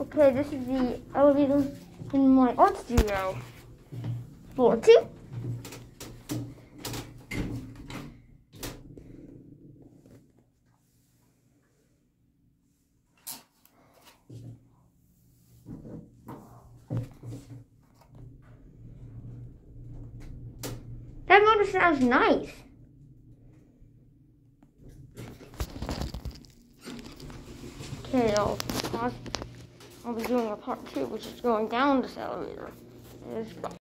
Okay, this is the elevator in my art studio. Floor two. That motor sounds nice. Okay, I'll, I'll be doing a part two, which is going down this elevator.